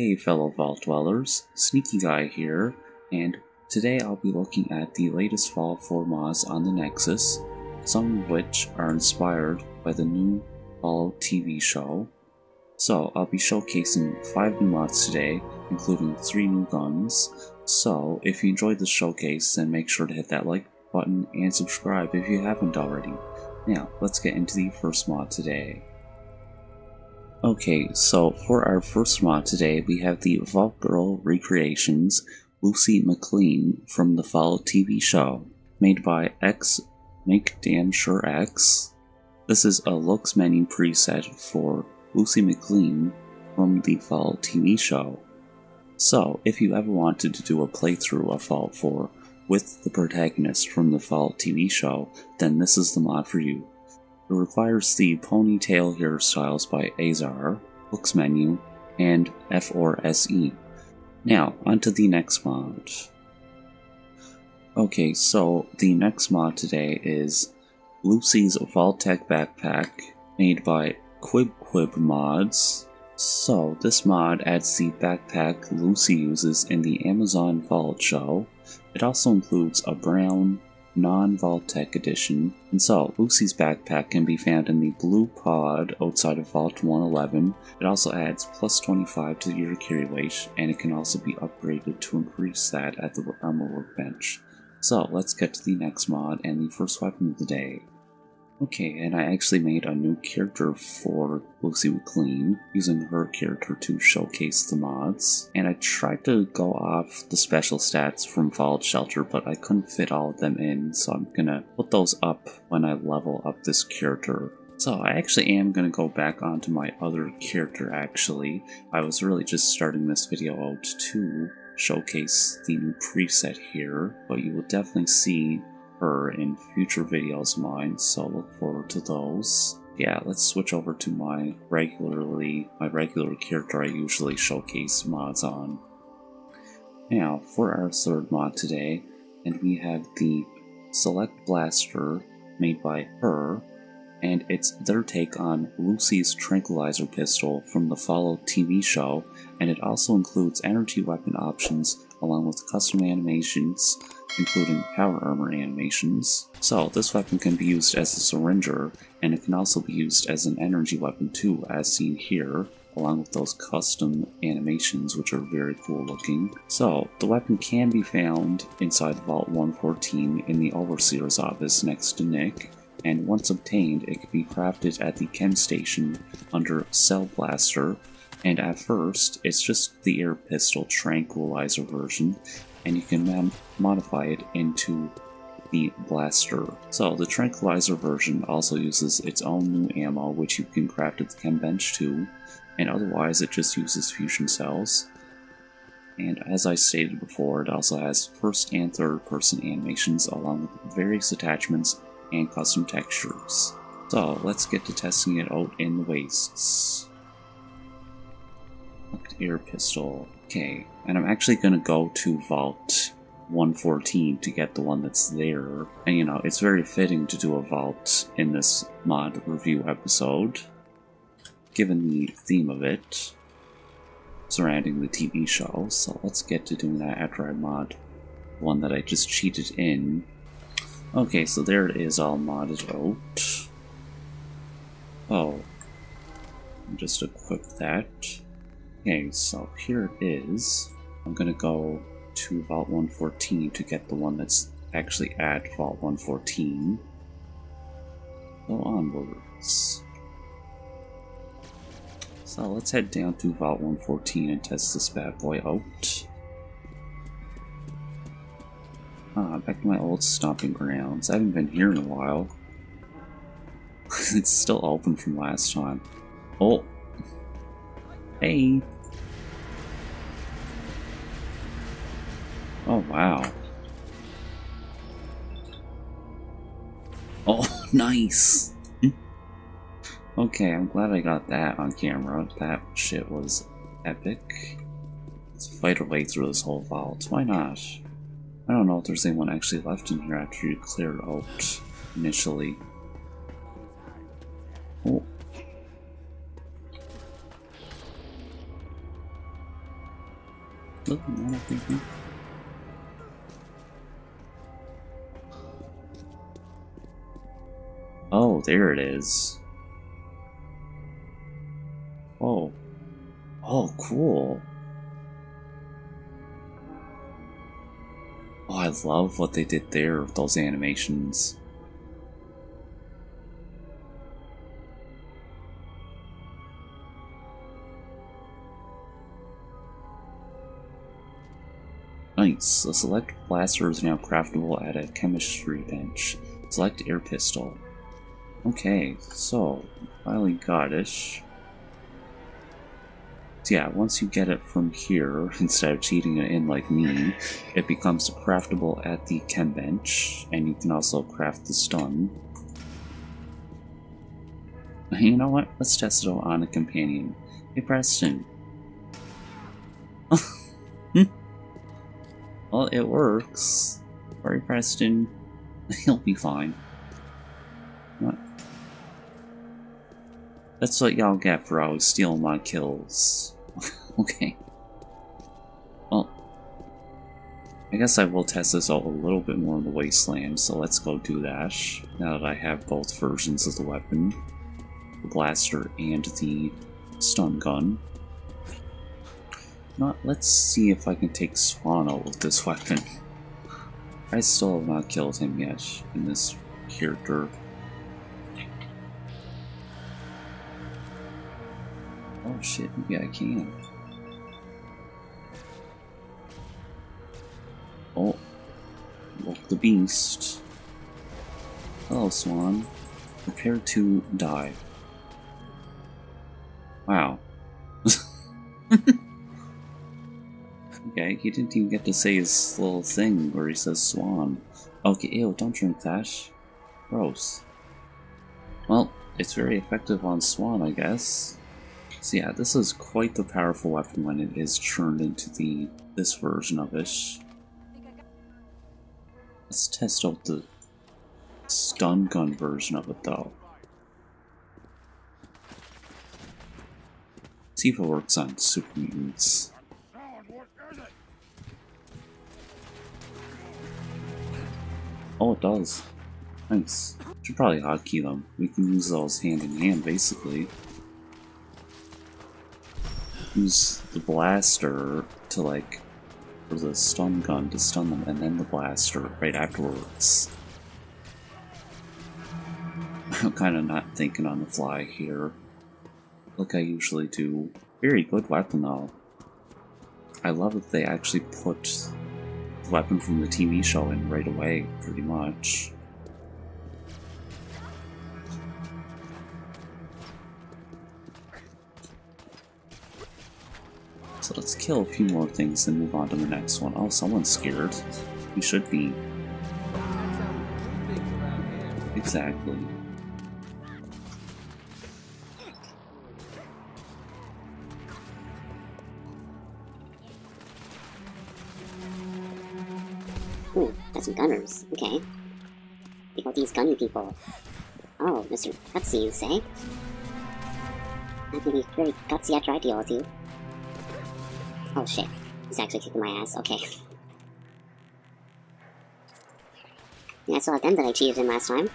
Hey fellow Vault Dwellers, Sneaky Guy here, and today I'll be looking at the latest Fallout 4 mods on the Nexus, some of which are inspired by the new Fallout TV show. So I'll be showcasing 5 new mods today, including 3 new guns. So if you enjoyed the showcase, then make sure to hit that like button and subscribe if you haven't already. Now, let's get into the first mod today. Okay, so for our first mod today, we have the Vault Girl Recreations Lucy McLean from the Fallout TV show, made by X Make Damn Sure X. This is a looks menu preset for Lucy McLean from the Fallout TV show. So, if you ever wanted to do a playthrough of Fallout 4 with the protagonist from the Fallout TV show, then this is the mod for you. It requires the ponytail hairstyles by Azar, Looks Menu, and F4SE. Now, onto the next mod. Okay, so the next mod today is Lucy's Vault-Tec Backpack, made by Quib Quib Mods. So, this mod adds the backpack Lucy uses in the Amazon Fallout show. It also includes a brown, non-Vault-Tec edition, and so Lucy's backpack can be found in the blue pod outside of Vault 111. It also adds plus 25 to your carry weight, and it can also be upgraded to increase that at the armor workbench. So let's get to the next mod and the first weapon of the day. Okay, and I actually made a new character for Lucy McLean, using her character to showcase the mods. And I tried to go off the special stats from Fallout Shelter, but I couldn't fit all of them in, so I'm gonna put those up when I level up this character. So I actually am going to go back onto my other character actually. I was really just starting this video out to showcase the new preset here, but you will definitely see her in future videos of mine, so look forward to those. Yeah, let's switch over to my regularly my regular character I usually showcase mods on. Now, for our third mod today, and we have the Select Blaster made by her, and it's their take on Lucy's tranquilizer pistol from the Fallout TV show, and it also includes energy weapon options along with custom animations including power armor animations. So this weapon can be used as a syringer, and it can also be used as an energy weapon too, as seen here, along with those custom animations which are very cool looking. So, the weapon can be found inside Vault 114 in the Overseer's office next to Nick, and once obtained it can be crafted at the chem station under Select Blaster, and at first it's just the air pistol tranquilizer version, and you can modify it into the blaster. So the tranquilizer version also uses its own new ammo which you can craft at the chem bench too, and otherwise it just uses fusion cells. And as I stated before, it also has first and third person animations along with various attachments and custom textures. So let's get to testing it out in the wastes. Air pistol. Okay, and I'm actually to go to Vault 114 to get the one that's there. And you know, it's very fitting to do a Vault in this mod review episode, given the theme of it surrounding the TV show. So let's get to doing that after I mod one that I just cheated in. Okay, so there it is all modded out. Oh, just equip that. Okay, so here it is. I'm gonna go to Vault 114 to get the one that's actually at Vault 114. Go onwards. So let's head down to Vault 114 and test this bad boy out. Ah, back to my old stomping grounds. I haven't been here in a while. it's still open from last time. Oh, Hey. Oh, wow. Oh, nice! okay, I'm glad I got that on camera. That shit was epic. Let's fight our way through this whole vault. Why not? I don't know if there's anyone actually left in here after you cleared out initially. Oh, Oh, no, thank you. Oh, there it is. Oh. Oh, cool. Oh, I love what they did there with those animations. Select blaster is now craftable at a chemistry bench. Select air pistol. Okay, so finally got it. So yeah, once you get it from here, instead of cheating it in like me, it becomes craftable at the chem bench, and you can also craft the stun. You know what? Let's test it on a companion. Hey Preston. Hmm? Well, it works. Sorry Preston. He'll be fine. What? That's what y'all get for always stealing my kills. okay. Well, I guess I will test this out a little bit more in the Wasteland, so let's go do that. Now that I have both versions of the weapon. The blaster and the stun gun. Not, let's see if I can take Swan out with this weapon. I still have not killed him yet in this character. Oh shit, maybe I can. Oh. The beast. Hello, Swan. Prepare to die. Wow. okay, he didn't even get to say his little thing where he says Swan. Okay, ew, don't drink that. Gross. Well, it's very effective on Swan, I guess. So yeah, this is quite the powerful weapon when it is turned into the this version of it. Let's test out the stun gun version of it though. See if it works on super mutants. Oh, it does. Nice. Should probably hotkey them. We can use those hand in hand, basically use the blaster to like, or the stun gun to stun them, and then the blaster right afterwards. I'm kind of not thinking on the fly here, like I usually do. Very good weapon though. I love that they actually put the weapon from the TV show in right away, pretty much. So let's kill a few more things and move on to the next one. Oh, someone's scared. He should be. Exactly. Got some gunners. Okay. Look at these gunny people. Oh, Mr. Gutsy, you say? I'm gonna be very gutsy after I deal with you. Oh shit. He's actually kicking my ass. Okay. yeah, I saw them that I cheated in last time.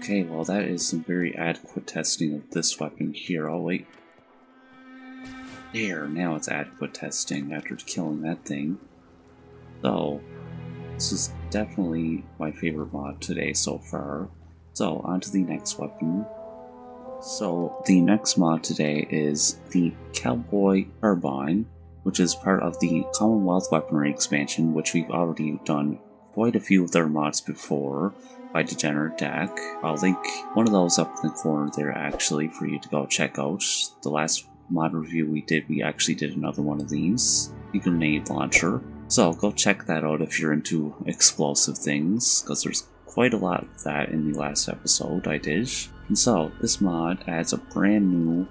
Okay, well that is some very adequate testing of this weapon here. I'll wait. There, now it's adequate testing after killing that thing. So, this is definitely my favorite mod today so far. So, on to the next weapon. So, the next mod today is the Cowboy Carbine, which is part of the Commonwealth Weaponry expansion, which we've already done quite a few of their mods before by Degenerate Dak. I'll link one of those up in the corner there actually for you to go check out. The last mod review we did, we actually did another one of these. The grenade launcher. So go check that out if you're into explosive things, because there's quite a lot of that in the last episode I did. And so, this mod adds a brand new,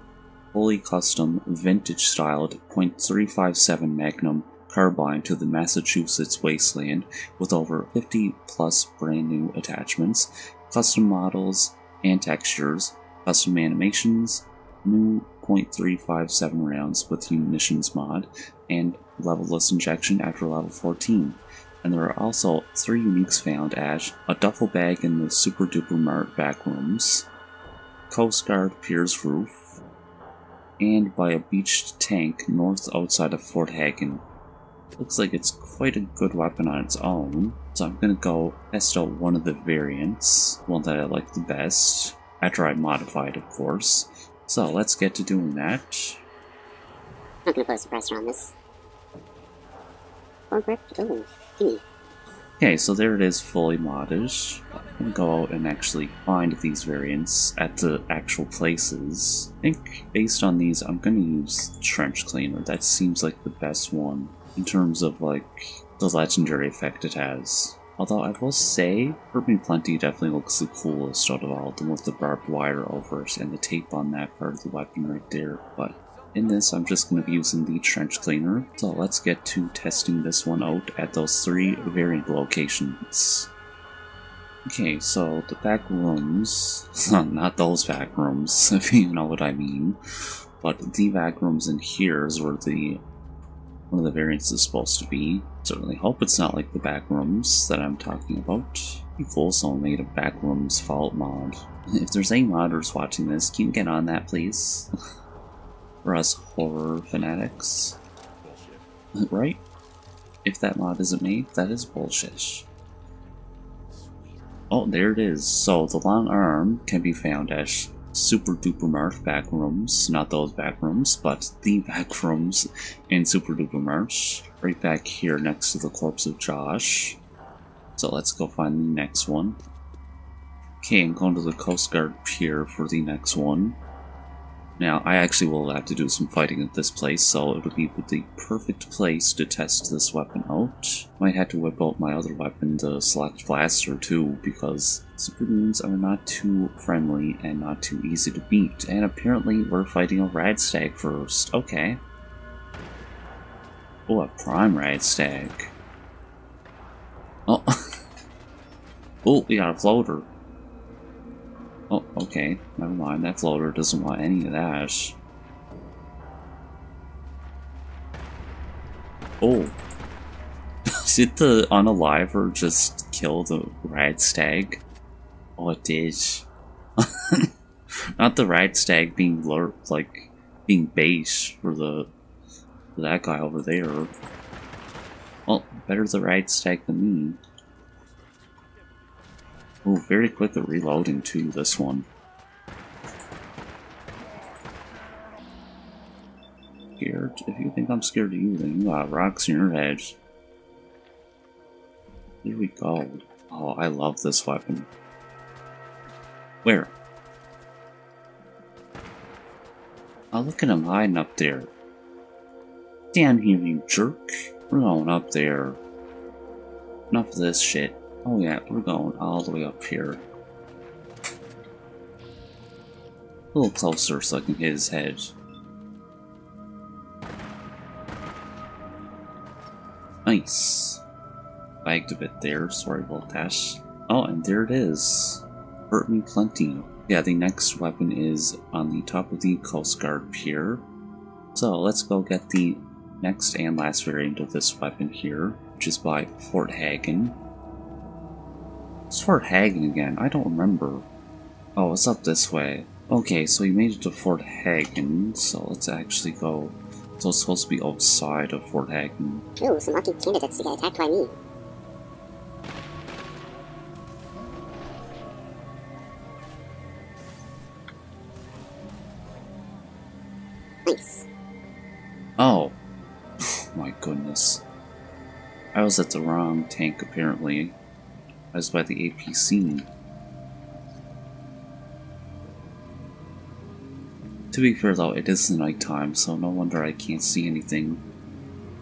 fully custom, vintage styled .357 Magnum Carbine to the Massachusetts wasteland with over 50 plus brand new attachments, custom models and textures, custom animations, new .357 rounds with munitions mod, and level list injection after level 14. And there are also three uniques found at a duffel bag in the Super Duper Mart backrooms, Coast Guard Piers Roof, and by a beached tank north outside of Fort Hagen. Looks like it's quite a good weapon on its own, so I'm gonna go test out one of the variants, one that I like the best, after I modify it of course. So let's get to doing that. I'm not gonna put a suppressor on this. Oh. Ooh, gimme. Okay, so there it is fully modded. I'm gonna go out and actually find these variants at the actual places. I think based on these, I'm gonna use Trench Cleaner. That seems like the best one in terms of like the legendary effect it has. Although I will say, Me Plenty definitely looks the coolest out of all of them with the barbed wire over it and the tape on that part of the weapon right there. But in this, I'm just going to be using the Trench Cleaner. So let's get to testing this one out at those three variant locations. Okay, so the back rooms, not those back rooms, if you know what I mean, but the back rooms in here is where the one of the variants is supposed to be. Certainly hope it's not like the backrooms that I'm talking about. Cool someone made a backrooms Fallout mod. If there's any modders watching this, can you get on that please? For us horror fanatics. Right? If that mod isn't made, that is bullshit. Oh, there it is. So the long arm can be found at Super Duper Mart backrooms, not those backrooms, but the backrooms in Super Duper Mart, right back here next to the corpse of Josh. So let's go find the next one. Okay, I'm going to the Coast Guard Pier for the next one. Now, I actually will have to do some fighting at this place, so it'll be the perfect place to test this weapon out. Might have to whip out my other weapon, the Select Blaster, too, because Super Goons are not too friendly and not too easy to beat. And apparently we're fighting a Rad Stag first. Okay. Oh, a Prime Rad Stag. Oh. oh, we got a floater. Oh, okay. Never mind. That floater doesn't want any of that. Oh. did the unaliver just kill the rad stag? Oh, it did. Not the rad stag being lurked, like, being base for the for that guy over there. Well, better the rad stag than me. Oh, very quick at reloading too, this one. Scared? If you think I'm scared of you, then you got rocks in your head. Here we go. Oh, I love this weapon. Where? Oh, look at him hiding up there. Down here, you jerk. We're going up there. Enough of this shit. Oh yeah, we're going all the way up here. A little closer so I can hit his head. Bagged a bit there, sorry about that. Oh, and there it is. Hurt me plenty. Yeah, the next weapon is on the top of the Coast Guard Pier. So let's go get the next and last variant of this weapon here, which is by Fort Hagen. It's Fort Hagen again, I don't remember. Oh, it's up this way. Okay, so we made it to Fort Hagen, so let's actually go. So it's supposed to be outside of Fort Hagen. Ooh, some lucky candidates to get attacked by me. Nice. Oh. My goodness. I was at the wrong tank apparently. I was by the APC. To be fair though, it is the nighttime, so no wonder I can't see anything.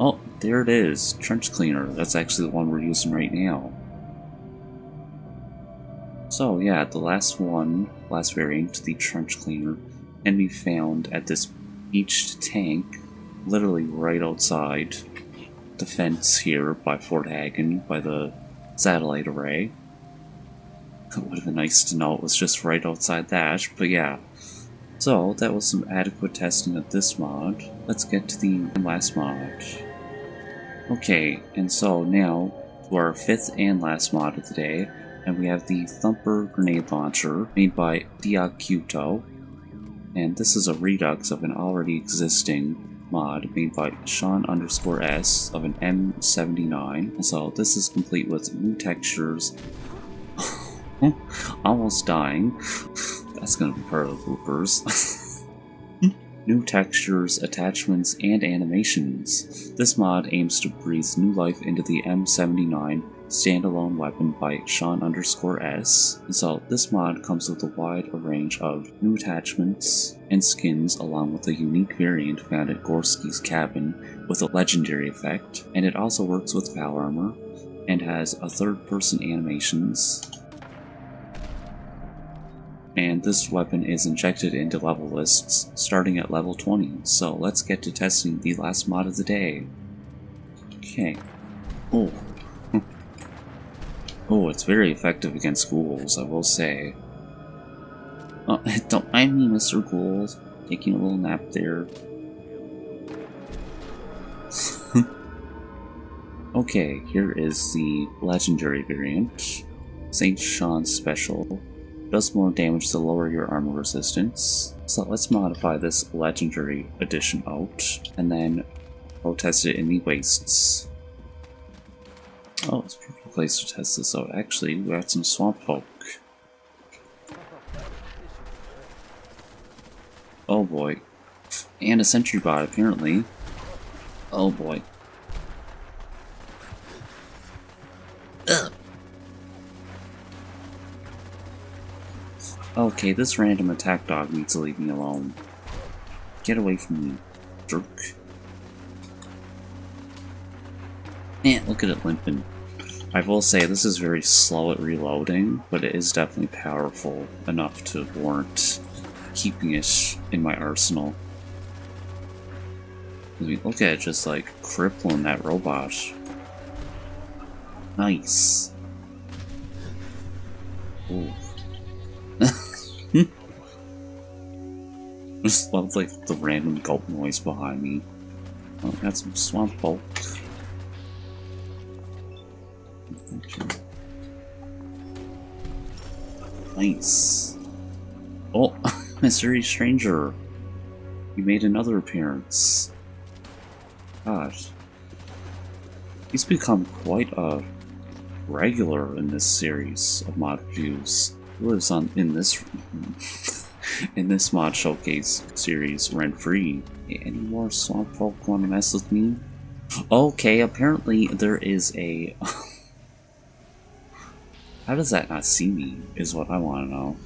Oh, there it is. Trench Cleaner. That's actually the one we're using right now. So yeah, the last one, last variant, the Trench Cleaner, can be found at this beached tank, literally right outside the fence here by Fort Hagen by the satellite array. It would have been nice to know it was just right outside that, but yeah. So, that was some adequate testing of this mod. Let's get to the last mod. Okay, and so now to our fifth and last mod of the day, and we have the Thumper grenade launcher made by Diacuto, and this is a redux of an already existing mod made by Sean underscore S of an M79. And So this is complete with new textures. Almost dying. That's gonna be part of the bloopers. new textures, attachments, and animations. This mod aims to breathe new life into the M79 standalone weapon by Sean underscore S. So this mod comes with a wide range of new attachments and skins along with a unique variant found at Gorski's cabin with a legendary effect, and it also works with Val Armor and has a third person animations. And this weapon is injected into level lists starting at level 20, so let's get to testing the last mod of the day. Okay. Oh, Oh, it's very effective against ghouls, I will say. Oh, don't mind me, Mr. Ghouls. Taking a little nap there. okay, here is the legendary variant. St. Sean Special. Does more damage to lower your armor resistance. So let's modify this legendary edition out, and then I'll test it in the wastes. Oh, it's a perfect place to test this out. Actually, we got some swamp folk. Oh boy. And a sentry bot, apparently. Oh boy. Ugh. Okay, this random attack dog needs to leave me alone. Get away from me, jerk. Man, look at it limping. I will say this is very slow at reloading, but it is definitely powerful enough to warrant keeping it in my arsenal. I mean, look at it just like crippling that robot. Nice. Ooh. Just love like the random gulp noise behind me. Oh, got some swamp folk. Nice. Oh, Mystery Stranger. You made another appearance. Gosh. He's become quite a regular in this series of mod reviews. He lives on in this in this mod showcase series rent free. Any more swamp folk want to mess with me? Okay, apparently there is a How does that not see me, is what I want to know.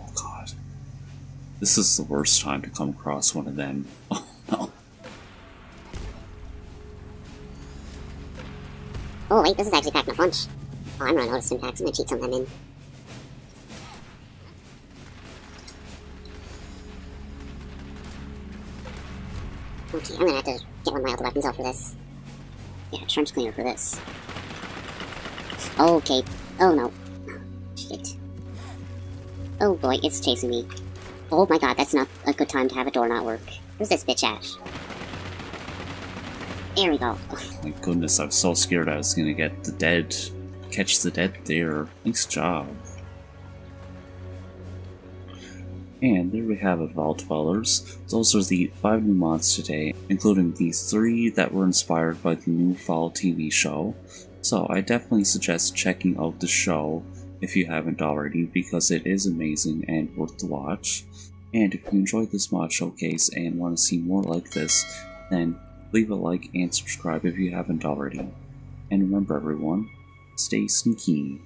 Oh god. This is the worst time to come across one of them. Oh no. Oh wait, this is actually packing a punch. Oh, I'm running out of syntax. I'm gonna cheat some of I'm gonna have to get one of my other weapons out for this. Yeah, trench cleaner for this. Okay, Oh no. Shit. Oh boy, it's chasing me. Oh my god, that's not a good time to have a door not work. Who's this bitch at? There we go. Oh my goodness, I was so scared I was gonna get the dead. Catch the dead there. Nice job. And there we have it, Vault Dwellers. Those are the 5 new mods today, including the 3 that were inspired by the new Fallout TV show, so I definitely suggest checking out the show if you haven't already because it is amazing and worth the watch. And if you enjoyed this mod showcase and want to see more like this, then leave a like and subscribe if you haven't already. And remember everyone, stay sneaky.